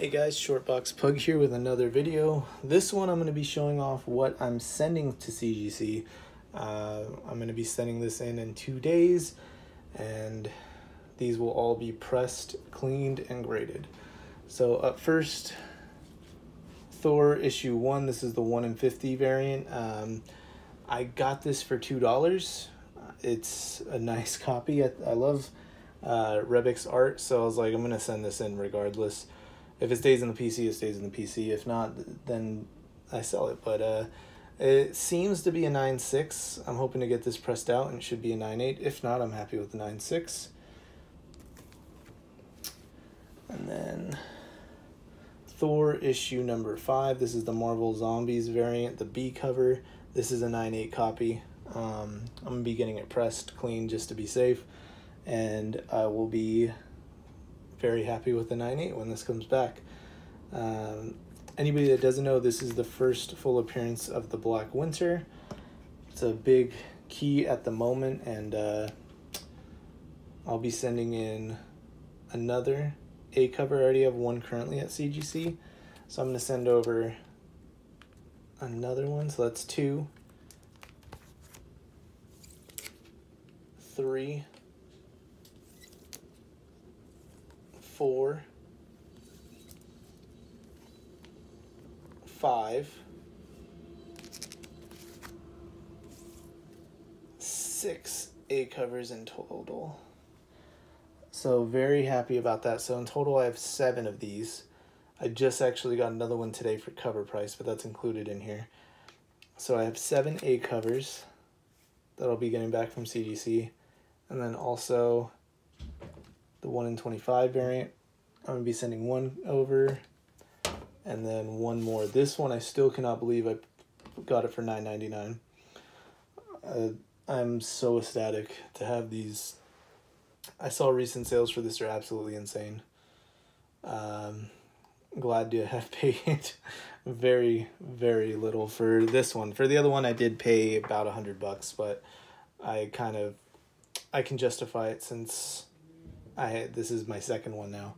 Hey guys, Shortbox Pug here with another video. This one I'm going to be showing off what I'm sending to CGC. Uh, I'm going to be sending this in in two days and these will all be pressed, cleaned, and graded. So up first, Thor issue 1, this is the 1 in 50 variant. Um, I got this for $2. It's a nice copy. I, I love uh, Ribic's art, so I was like, I'm going to send this in regardless if it stays in the PC, it stays in the PC. If not, then I sell it. But uh, it seems to be a 9.6. I'm hoping to get this pressed out and it should be a 9.8. If not, I'm happy with the 9.6. And then Thor issue number 5. This is the Marvel Zombies variant, the B cover. This is a 9.8 copy. Um, I'm going to be getting it pressed, clean, just to be safe. And I will be very happy with the 9.8 when this comes back. Um, anybody that doesn't know, this is the first full appearance of the Black Winter. It's a big key at the moment, and uh, I'll be sending in another A cover. I already have one currently at CGC, so I'm going to send over another one. So that's two, three, four, five, six A covers in total. So very happy about that. So in total I have seven of these. I just actually got another one today for cover price, but that's included in here. So I have seven A covers that I'll be getting back from CGC. And then also the 1 in 25 variant. I'm going to be sending one over and then one more. This one I still cannot believe I got it for 9.99. Uh, I'm so ecstatic to have these. I saw recent sales for this are absolutely insane. Um, glad to have paid very very little for this one. For the other one I did pay about a hundred bucks, but I kind of I can justify it since I this is my second one now.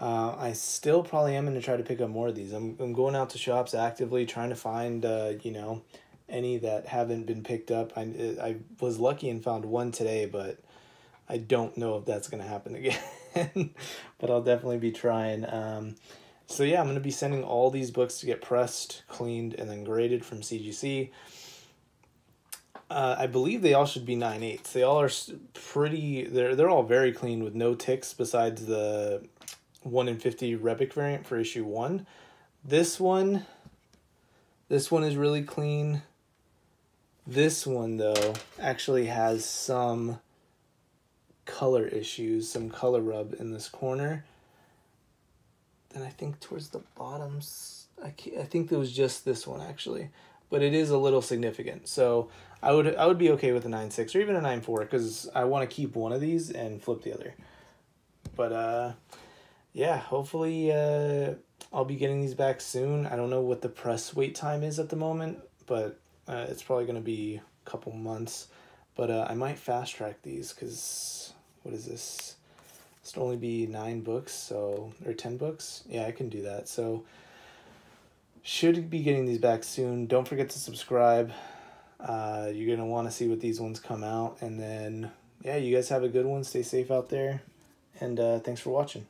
Uh, I still probably am going to try to pick up more of these. I'm, I'm going out to shops actively trying to find, uh, you know, any that haven't been picked up. I, I was lucky and found one today, but I don't know if that's going to happen again. but I'll definitely be trying. Um, so yeah, I'm going to be sending all these books to get pressed, cleaned, and then graded from CGC. Uh, I believe they all should be nine eighths. They all are pretty. They're they're all very clean with no ticks besides the one in fifty Ribic variant for issue one. This one, this one is really clean. This one though actually has some color issues, some color rub in this corner. Then I think towards the bottoms, I I think it was just this one actually but it is a little significant. So I would I would be okay with a nine six or even a nine four because I want to keep one of these and flip the other. But uh, yeah, hopefully uh, I'll be getting these back soon. I don't know what the press wait time is at the moment, but uh, it's probably gonna be a couple months. But uh, I might fast track these because what is this? It's only be nine books, so or ten books. Yeah, I can do that. So should be getting these back soon. Don't forget to subscribe. Uh, you're going to want to see what these ones come out. And then, yeah, you guys have a good one. Stay safe out there. And uh, thanks for watching.